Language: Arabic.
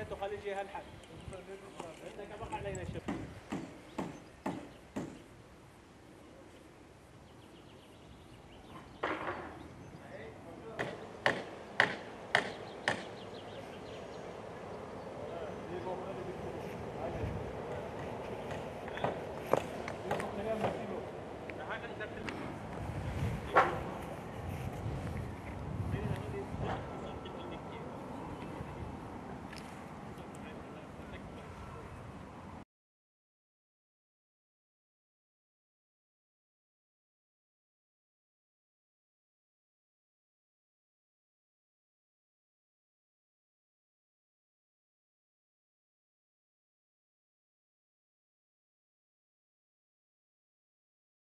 نتو خليجي هالحل